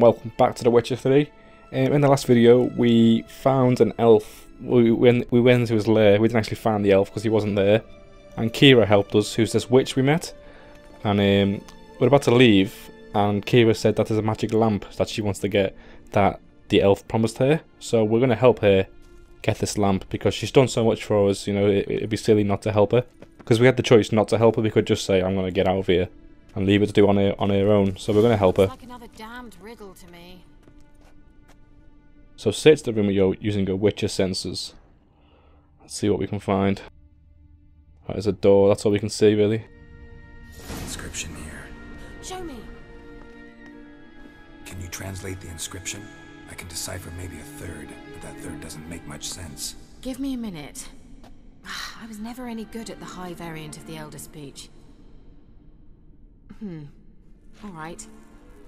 welcome back to The Witcher 3. Um, in the last video, we found an elf. We, when we went into his lair, we didn't actually find the elf because he wasn't there. And Keira helped us, who's this witch we met. And um, we're about to leave, and Keira said that there's a magic lamp that she wants to get that the elf promised her. So we're going to help her get this lamp because she's done so much for us, you know, it, it'd be silly not to help her. Because we had the choice not to help her, we could just say, I'm going to get out of here and leave her to do on her, on her own. So we're going to help her. Like another damned riddle to me. So search the room with your, using your Witcher sensors. Let's see what we can find. Right, there's a door, that's all we can see really. Inscription here. Show me. Can you translate the inscription? I can decipher maybe a third, but that third doesn't make much sense. Give me a minute. I was never any good at the high variant of the Elder Speech. Hmm. Alright.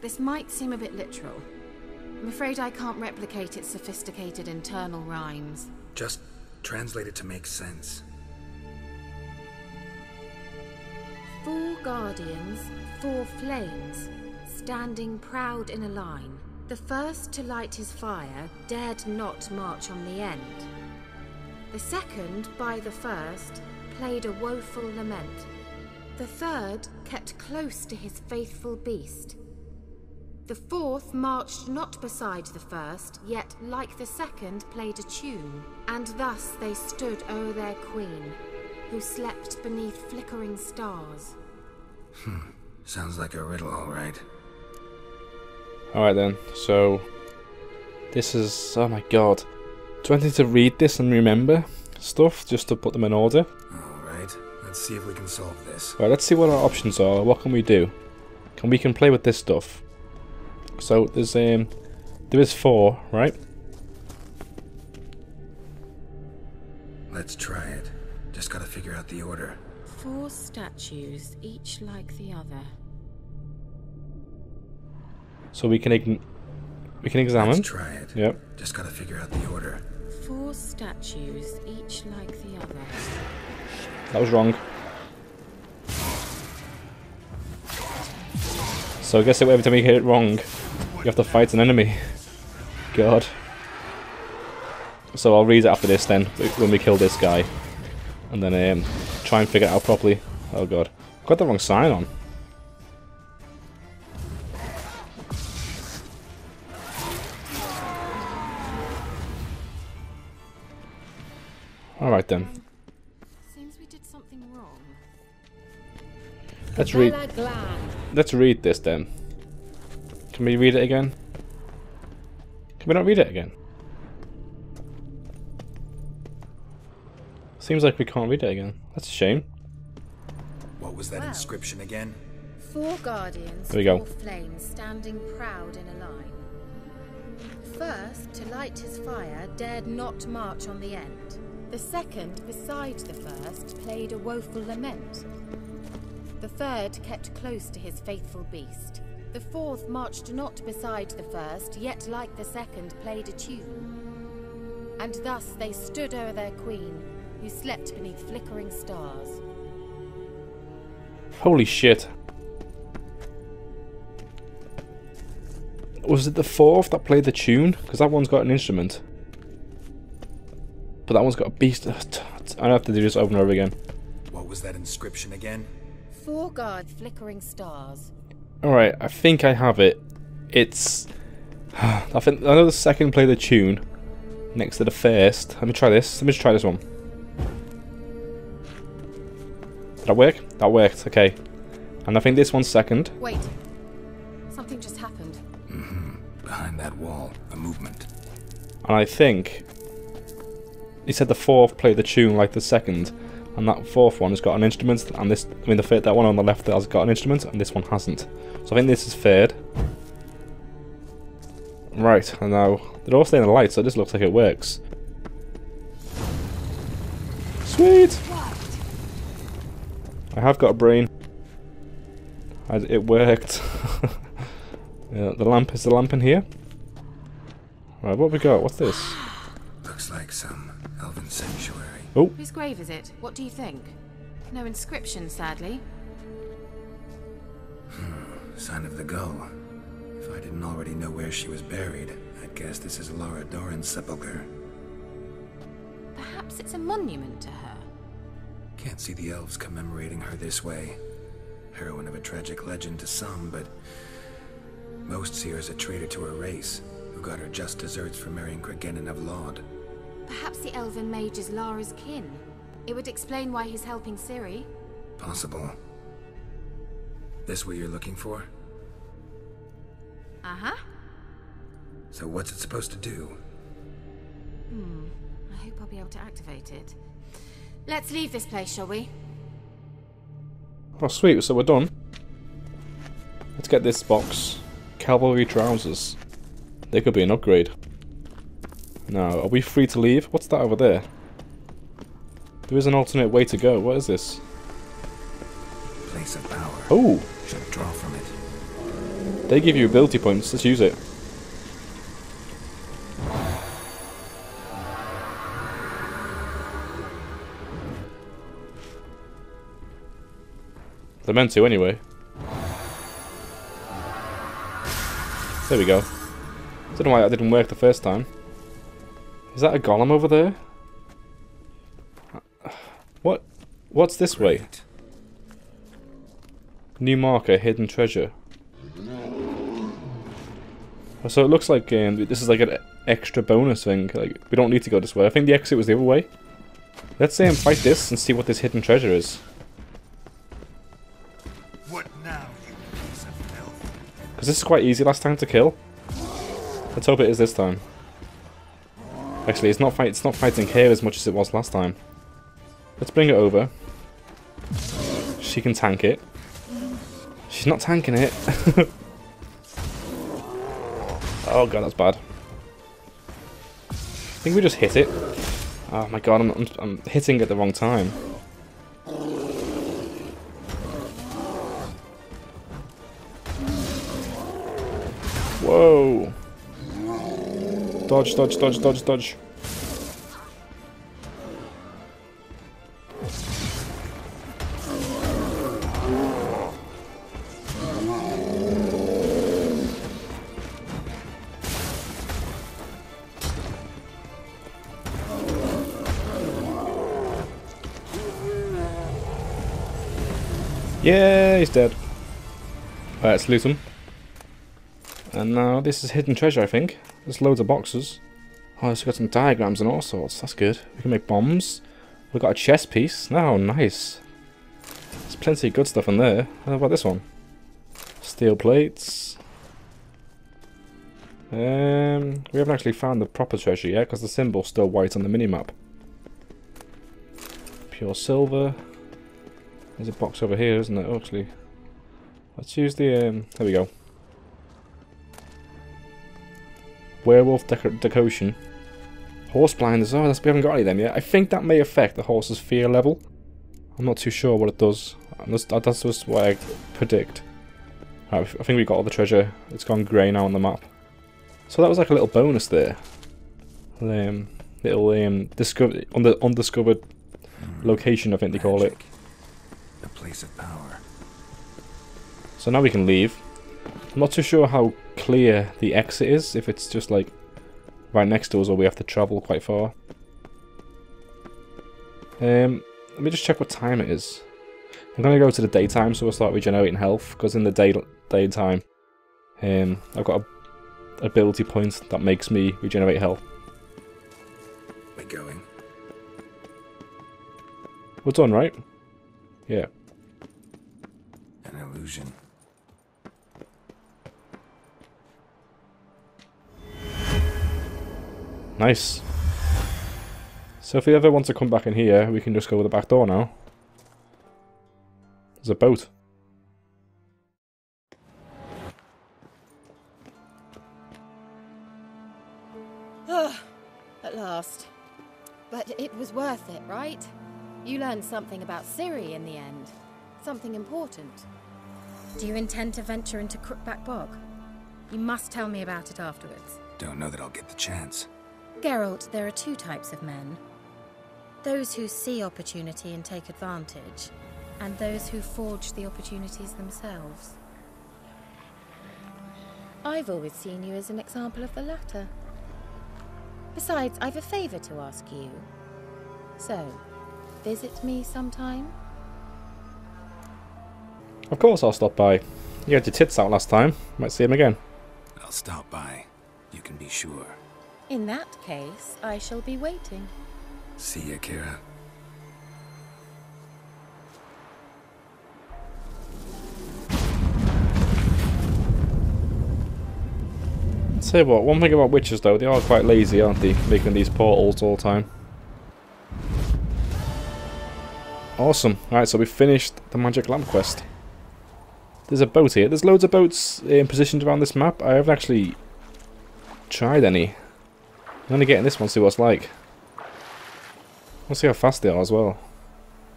This might seem a bit literal. I'm afraid I can't replicate its sophisticated internal rhymes. Just translate it to make sense. Four guardians, four flames, standing proud in a line. The first to light his fire dared not march on the end. The second, by the first, played a woeful lament. The third kept close to his faithful beast. The fourth marched not beside the first, yet, like the second, played a tune. And thus they stood o'er their queen, who slept beneath flickering stars. Hmm. Sounds like a riddle, all right. Alright then, so... This is... oh my god. Do I need to read this and remember stuff just to put them in order? All right. Let's see if we can solve this. Right, let's see what our options are. What can we do? Can we can play with this stuff? So there's um there is four, right? Let's try it. Just gotta figure out the order. Four statues, each like the other. So we can ign we can examine. Let's try it. Yep. Just gotta figure out the order. Four statues, each like the other. That was wrong. So I guess every time you hit it wrong, you have to fight an enemy. God. So I'll read it after this then, when we kill this guy. And then um, try and figure it out properly. Oh god. Got the wrong sign on. Alright then. Let's read let's read this then. Can we read it again? Can we not read it again? Seems like we can't read it again. That's a shame. What was that Wow. inscription again? Four guardians, There we go. four flames standing proud in a line. First, to light his fire, dared not march on the end. The second, beside the first, played a woeful lament. The third kept close to his faithful beast. The fourth marched not beside the first, yet like the second played a tune. And thus they stood o'er their queen, who slept beneath flickering stars. Holy shit. Was it the fourth that played the tune? Because that one's got an instrument. But that one's got a beast. I have to do this over and over again. What was that inscription again? Four guard flickering stars. Alright, I think I have it. It's... I think I know the second play the tune next to the first. Let me try this. Let me just try this one. Did that work? That worked, okay. And I think this one's second. Wait. Something just happened. Mm-hmm. Behind that wall, a movement. And I think he said the fourth played the tune like the second, and that fourth one has got an instrument, and this I mean the third, that one on the left has got an instrument, and this one hasn't. So I think this is third. Right, and now they're all staying alight, so this looks like it works. Sweet! I have got a brain. I- It worked. yeah, the lamp is the lamp in here. Right, what we got? What's this? Looks like some elven sanctuary. Whose grave is it? What do you think? No inscription, sadly. Sign of the gull. If I I didn't already know where she was buried, I'd guess this is Lara Dorren's sepulcher. Perhaps it's a monument to her. Can't see the elves commemorating her this way. Heroine of a tragic legend to some, but most see her as a traitor to her race, who got her just desserts for marrying Cregennan of Lod. Perhaps the elven mage is Lara's kin. It would explain why he's helping Ciri. Possible. This what you're looking for? Uh-huh. So what's it supposed to do? Hmm. I hope I'll be able to activate it. Let's leave this place, shall we? Oh, sweet. So we're done. Let's get this box. Cavalry trousers. They could be an upgrade. Now, are we free to leave? What's that over there? There is an alternate way to go. What is this? Place of power. Oh, Should draw from it. they give you ability points. Let's use it. They're meant to anyway. There we go. Don't know why that didn't work the first time. Is that a golem over there? What? What's this way? New marker, hidden treasure. So it looks like um, this is like an extra bonus thing. Like we don't need to go this way. I think the exit was the other way. Let's say um, fight this and see what this hidden treasure is. What now, you piece of filth? Because this is quite easy last time to kill. Let's hope it is this time. Actually, it's not fight. It's not fighting here as much as it was last time. Let's bring it over. She can tank it. She's not tanking it. oh god, that's bad. I think we just hit it. Oh my god, I'm, I'm, I'm hitting at the wrong time. Whoa. Dodge, dodge, dodge, dodge, dodge. Yeah, he's dead. Alright, let's loot him. And now this is hidden treasure, I think. There's loads of boxes. Oh, it's got some diagrams and all sorts. That's good. We can make bombs. We've got a chess piece. Oh, nice. There's plenty of good stuff in there. How about this one? Steel plates. Um, we haven't actually found the proper treasure yet because the symbol's still white on the minimap. Pure silver. There's a box over here, isn't there? Oh, actually. Let's use the, um, there we go. Werewolf deco decoration. Horse blinders. Oh, that's, we haven't got any of them yet. I think that may affect the horse's fear level. I'm not too sure what it does. That's, that's just what I predict. Right, I think we got all the treasure. It's gone grey now on the map. So that was like a little bonus there. Um, little um, discover under undiscovered location. I think they call it. Magic. A place of power. So now we can leave. I'm not too sure how clear the exit is, if it's just like right next to us or we have to travel quite far. Um, let me just check what time it is. I'm going to go to the daytime so we'll start regenerating health, because in the day daytime um, I've got a ability point that makes me regenerate health. We're going? We're done, right? Yeah. An illusion. Nice. So if we ever want to come back in here, we can just go with the back door now. There's a boat. Ah, at last. But it was worth it, right? You learned something about Ciri in the end. Something important. Do you intend to venture into Crookback Bog? You must tell me about it afterwards. Don't know that I'll get the chance. Geralt, there are two types of men. Those who see opportunity and take advantage, and those who forge the opportunities themselves. I've always seen you as an example of the latter. Besides, I've a favour to ask you. So, visit me sometime? Of course I'll stop by. You had your tits out last time. Might see him again. I'll stop by. You can be sure. In that case, I shall be waiting. See ya, Keira. Tell you what, one thing about witches though, they are quite lazy, aren't they? Making these portals all the time. Awesome. Alright, so we finished the magic lamp quest. There's a boat here. There's loads of boats in positioned around this map. I haven't actually tried any. I'm only getting this one, see what it's like. Let's see how fast they are as well.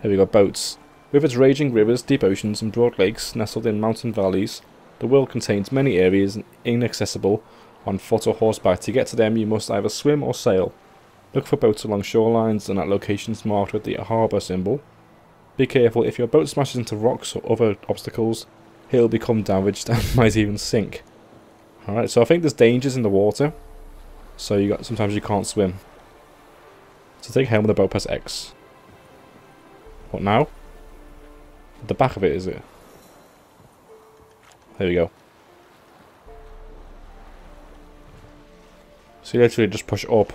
Here we go, boats. With its raging rivers, deep oceans and broad lakes nestled in mountain valleys, the world contains many areas inaccessible on foot or horseback. To get to them, you must either swim or sail. Look for boats along shorelines and at locations marked with the harbour symbol. Be careful, if your boat smashes into rocks or other obstacles, it'll become damaged and might even sink. Alright, so I think there's dangers in the water. So you got sometimes you can't swim. So take helm of the boat, press X. What now? The back of it, is it? There we go. So you literally just push up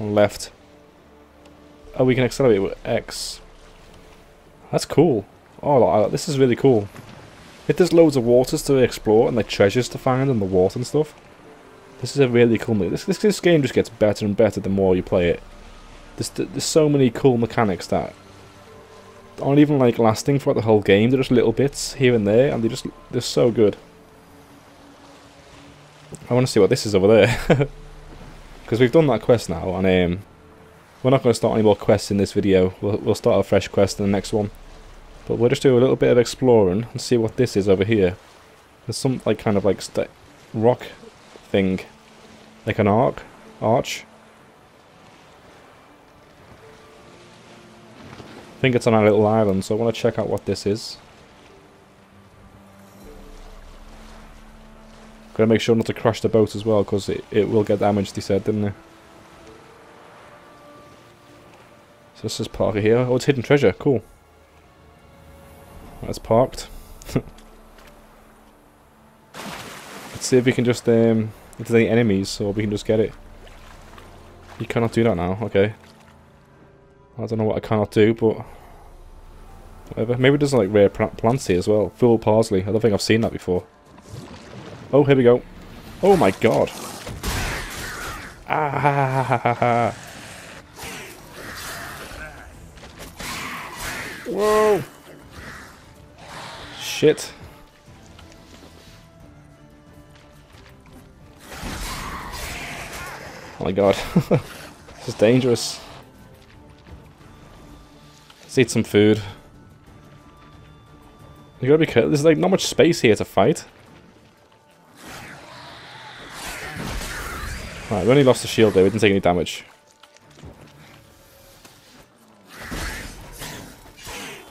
on left. Oh, we can accelerate with X. That's cool. Oh, uh, this is really cool. If there's loads of waters to explore and like treasures to find in the water and stuff, this is a really cool. This, this this game just gets better and better the more you play it. There's there's so many cool mechanics that aren't even like lasting throughout the whole game. They're just little bits here and there, and they just they're so good. I want to see what this is over there, because we've done that quest now, and um, we're not going to start any more quests in this video. We'll we'll start a fresh quest in the next one. But we'll just do a little bit of exploring and see what this is over here. There's some like kind of like rock thing, like an arc, arch. I think it's on a little island, so I want to check out what this is. Gotta make sure not to crash the boat as well, because it, it will get damaged, he said, didn't it? So this is part of here. Oh, it's hidden treasure. Cool. That's parked. Let's see if we can just, um, if there's any enemies, so we can just get it. You cannot do that now, okay. I don't know what I cannot do, but... Whatever. Maybe there's like rare plants here as well. Full parsley. I don't think I've seen that before. Oh, here we go. Oh my god. Ah ha ha ha ha. Whoa! Shit. Oh my god. this is dangerous. Let's eat some food. You gotta be careful. There's like not much space here to fight. Right, we only lost the shield there. We didn't take any damage.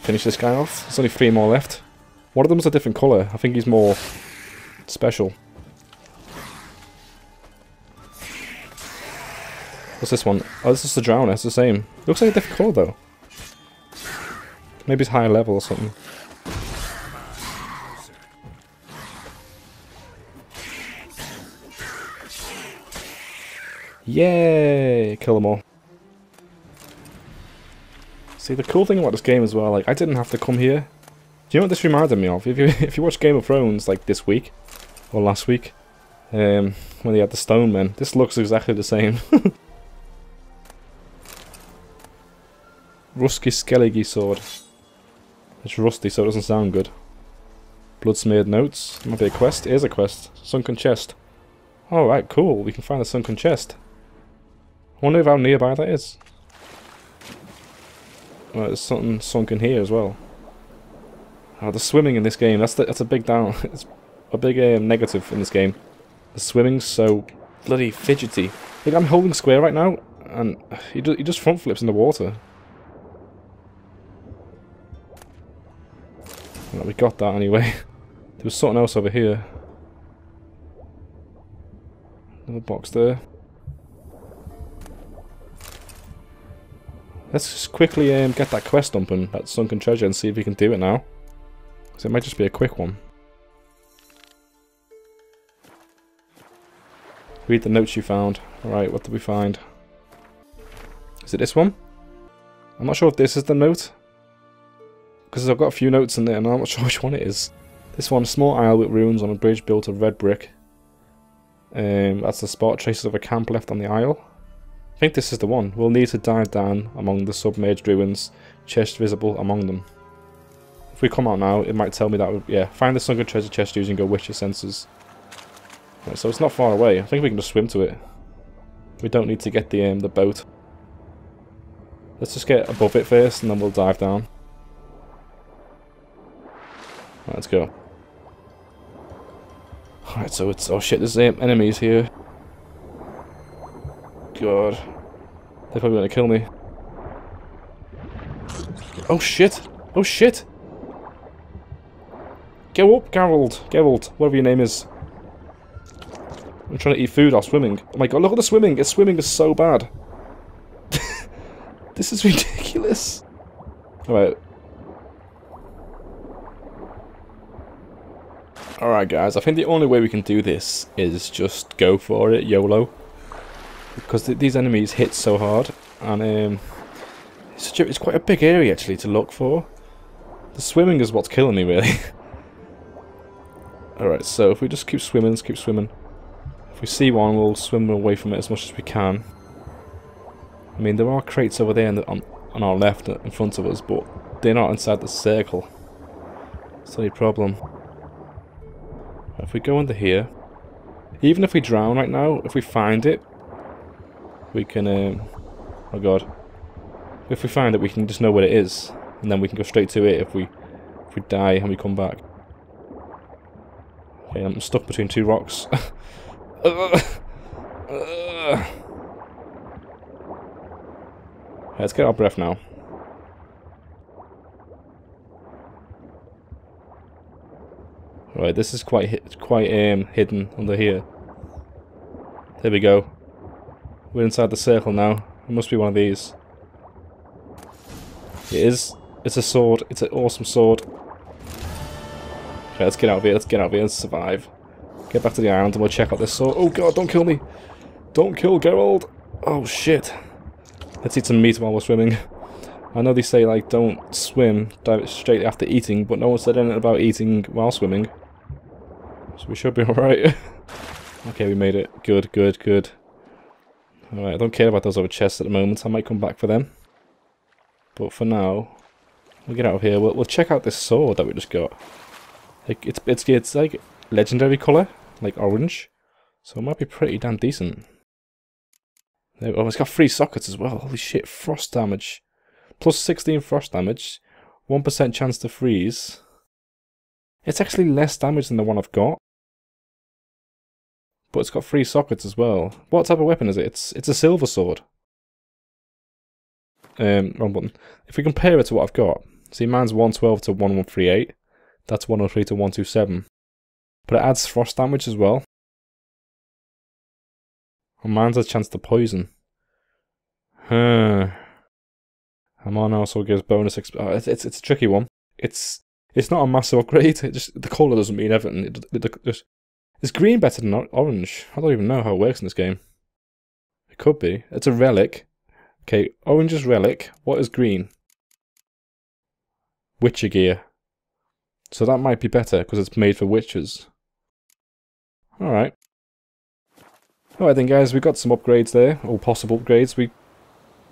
Finish this guy off. There's only three more left. One of them's a different colour. I think he's more special. What's this one? Oh, this is the Drowner. It's the same. Looks like a different colour, though. Maybe it's higher level or something. Yay! Kill them all. See, the cool thing about this game as well, like, I didn't have to come here do you know what this reminded me of? If you if you watch Game of Thrones like this week or last week, um, when they had the stone men, this looks exactly the same. Rusky Skellige sword. It's rusty, so it doesn't sound good. Blood smeared notes. Might be a quest. Here's a quest. Sunken chest. Alright, cool. We can find the sunken chest. I wonder how nearby that is. Well, there's something sunken here as well. Oh, the swimming in this game, that's the, that's a big down, it's a big um, negative in this game. The swimming's so bloody fidgety. Like, I'm holding square right now, and he, do, he just front flips in the water. We got that anyway. there was something else over here. Another box there. Let's just quickly um, get that quest open, that sunken treasure, and see if we can do it now. Because it might just be a quick one. Read the notes you found. Alright, what did we find? Is it this one? I'm not sure if this is the note. Because I've got a few notes in there and I'm not sure which one it is. This one, small isle with ruins on a bridge built of red brick. Um, that's the spot traces of a camp left on the isle. I think this is the one. We'll need to dive down among the submerged ruins, chest visible among them. If we come out now, it might tell me that, yeah, find the sunken treasure chest using your Witcher senses. Right, so it's not far away. I think we can just swim to it. We don't need to get the um, the boat. Let's just get above it first, and then we'll dive down. Let's go. Alright, so it's... Oh shit, there's enemies here. God. They're probably gonna kill me. Oh shit! Oh shit! Go up, Geralt! Geralt, whatever your name is. I'm trying to eat food while swimming. Oh my god, look at the swimming! It's swimming is so bad. this is ridiculous. Alright. Alright guys, I think the only way we can do this is just go for it, YOLO. Because th these enemies hit so hard, and um, it's, a, it's quite a big area actually to look for. The swimming is what's killing me really. Alright, so if we just keep swimming, keep swimming. If we see one, we'll swim away from it as much as we can. I mean, there are crates over there the, on, on our left in front of us, but they're not inside the circle. The only problem. If we go under here, even if we drown right now, if we find it, we can, um, oh god, if we find it, we can just know what it is, and then we can go straight to it if we, if we die and we come back. Okay, I'm stuck between two rocks. uh, uh. Let's get our breath now. Right, this is quite quite um, hidden under here. There we go. We're inside the circle now. It must be one of these. It is. It's a sword. It's an awesome sword. Okay, let's get out of here. Let's get out of here and survive. Get back to the island and we'll check out this sword. Oh god, don't kill me. Don't kill Geralt. Oh shit. Let's eat some meat while we're swimming. I know they say like don't swim straight after eating, but no one said anything about eating while swimming. So we should be alright. okay, we made it. Good, good, good. Alright, I don't care about those other chests at the moment. I might come back for them. But for now, we'll get out of here. We'll, we'll check out this sword that we just got. Like, it's, it's, it's like legendary colour, like orange. So it might be pretty damn decent. Oh, it's got three sockets as well. Holy shit, frost damage. Plus 16 frost damage. 1% chance to freeze. It's actually less damage than the one I've got. But it's got three sockets as well. What type of weapon is it? It's it's a silver sword. Um, wrong button. If we compare it to what I've got, see mine's 112 to 1138. That's 103 to 127. But it adds frost damage as well. And mine's a chance to poison. Huh. Mine also gives bonus exp oh, it's, it's, it's a tricky one. It's it's not a massive upgrade. It just the colour doesn't mean everything. It, it, it, just, is green better than orange? I don't even know how it works in this game. It could be. It's a relic. Okay, orange is relic. What is green? Witcher gear. So that might be better because it's made for witches. Alright. Alright then guys, we got some upgrades there, or possible upgrades. We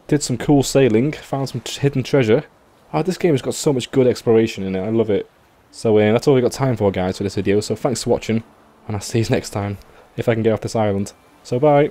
did some cool sailing, found some hidden treasure. Oh, this game has got so much good exploration in it, I love it. So uh, that's all we got time for guys for this video, so thanks for watching and I'll see you next time, if I can get off this island. So bye!